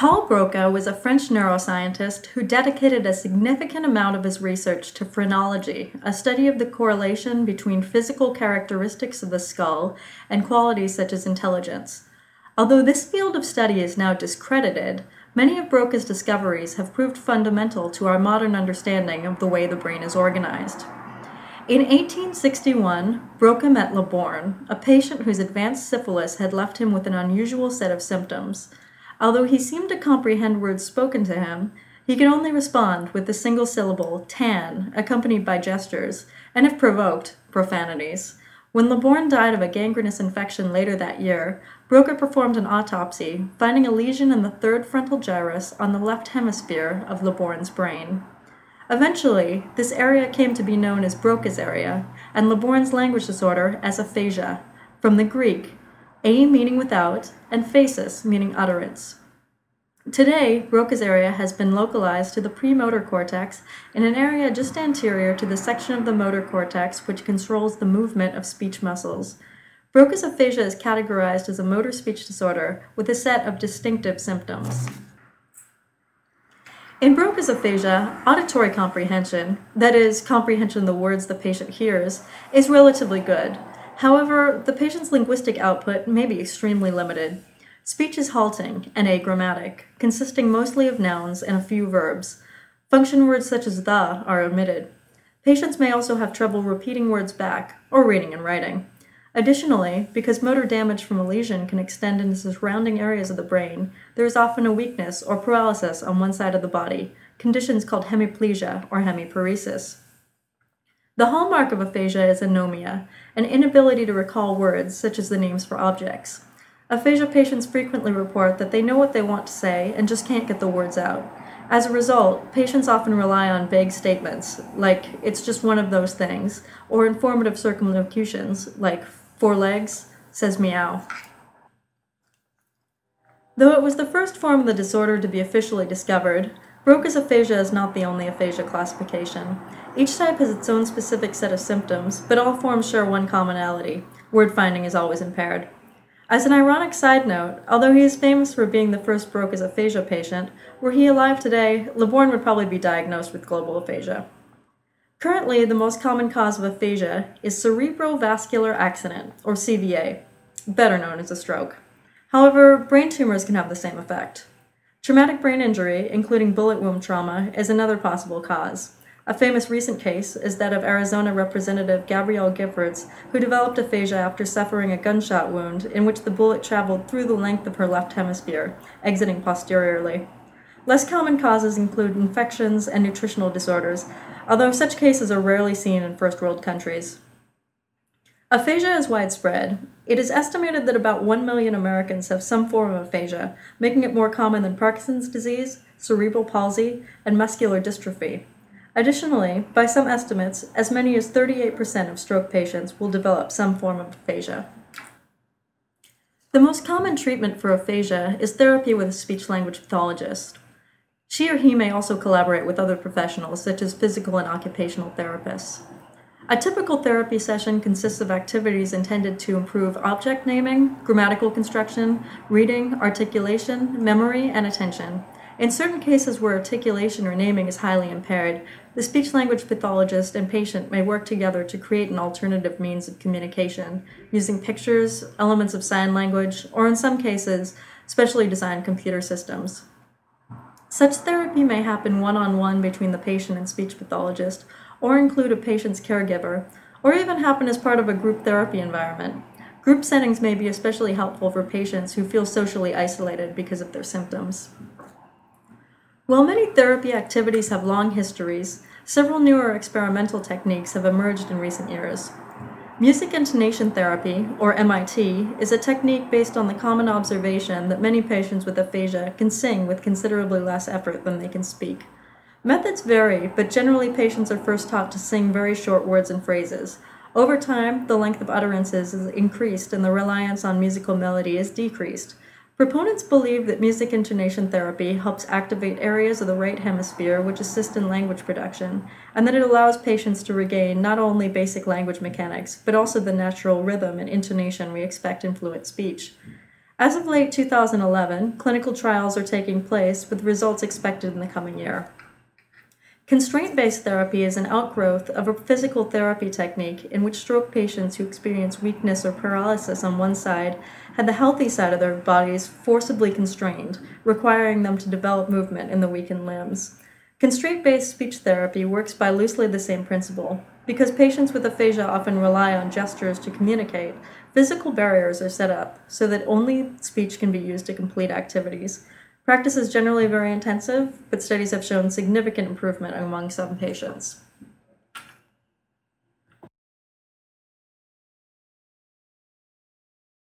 Paul Broca was a French neuroscientist who dedicated a significant amount of his research to phrenology, a study of the correlation between physical characteristics of the skull and qualities such as intelligence. Although this field of study is now discredited, many of Broca's discoveries have proved fundamental to our modern understanding of the way the brain is organized. In 1861, Broca met Le Borgne, a patient whose advanced syphilis had left him with an unusual set of symptoms. Although he seemed to comprehend words spoken to him, he could only respond with the single syllable tan, accompanied by gestures, and if provoked, profanities. When Le Borgne died of a gangrenous infection later that year, Broca performed an autopsy, finding a lesion in the third frontal gyrus on the left hemisphere of Le Borgne's brain. Eventually, this area came to be known as Broca's area, and Le Borgne's language disorder as aphasia, from the Greek, a meaning without, and phasis meaning utterance. Today, Broca's area has been localized to the premotor cortex in an area just anterior to the section of the motor cortex which controls the movement of speech muscles. Broca's aphasia is categorized as a motor speech disorder with a set of distinctive symptoms. In Broca's aphasia, auditory comprehension, that is, comprehension of the words the patient hears, is relatively good, However, the patient's linguistic output may be extremely limited. Speech is halting and agrammatic, consisting mostly of nouns and a few verbs. Function words such as the are omitted. Patients may also have trouble repeating words back or reading and writing. Additionally, because motor damage from a lesion can extend into surrounding areas of the brain, there is often a weakness or paralysis on one side of the body, conditions called hemiplegia or hemiparesis. The hallmark of aphasia is anomia, an inability to recall words, such as the names for objects. Aphasia patients frequently report that they know what they want to say and just can't get the words out. As a result, patients often rely on vague statements, like, it's just one of those things, or informative circumlocutions, like, four legs, says meow. Though it was the first form of the disorder to be officially discovered, Broca's aphasia is not the only aphasia classification. Each type has its own specific set of symptoms, but all forms share one commonality word finding is always impaired. As an ironic side note, although he is famous for being the first Broca's aphasia patient, were he alive today, Le Borgne would probably be diagnosed with global aphasia. Currently, the most common cause of aphasia is cerebrovascular accident, or CVA, better known as a stroke. However, brain tumors can have the same effect. Traumatic brain injury, including bullet wound trauma, is another possible cause. A famous recent case is that of Arizona Representative Gabrielle Giffords, who developed aphasia after suffering a gunshot wound in which the bullet traveled through the length of her left hemisphere, exiting posteriorly. Less common causes include infections and nutritional disorders, although such cases are rarely seen in first world countries. Aphasia is widespread. It is estimated that about 1 million Americans have some form of aphasia, making it more common than Parkinson's disease, cerebral palsy, and muscular dystrophy. Additionally, by some estimates, as many as 38% of stroke patients will develop some form of aphasia. The most common treatment for aphasia is therapy with a speech-language pathologist. She or he may also collaborate with other professionals, such as physical and occupational therapists. A typical therapy session consists of activities intended to improve object naming, grammatical construction, reading, articulation, memory, and attention. In certain cases where articulation or naming is highly impaired, the speech language pathologist and patient may work together to create an alternative means of communication using pictures, elements of sign language, or in some cases, specially designed computer systems. Such therapy may happen one on one between the patient and speech pathologist, or include a patient's caregiver, or even happen as part of a group therapy environment. Group settings may be especially helpful for patients who feel socially isolated because of their symptoms. While many therapy activities have long histories, several newer experimental techniques have emerged in recent years. Music intonation therapy, or MIT, is a technique based on the common observation that many patients with aphasia can sing with considerably less effort than they can speak. Methods vary, but generally patients are first taught to sing very short words and phrases. Over time, the length of utterances is increased and the reliance on musical melody is decreased. Proponents believe that music intonation therapy helps activate areas of the right hemisphere which assist in language production, and that it allows patients to regain not only basic language mechanics, but also the natural rhythm and intonation we expect in fluent speech. As of late 2011, clinical trials are taking place with results expected in the coming year. Constraint based therapy is an outgrowth of a physical therapy technique in which stroke patients who experience weakness or paralysis on one side had the healthy side of their bodies forcibly constrained, requiring them to develop movement in the weakened limbs. Constraint based speech therapy works by loosely the same principle. Because patients with aphasia often rely on gestures to communicate, physical barriers are set up so that only speech can be used to complete activities. Practice is generally very intensive, but studies have shown significant improvement among some patients.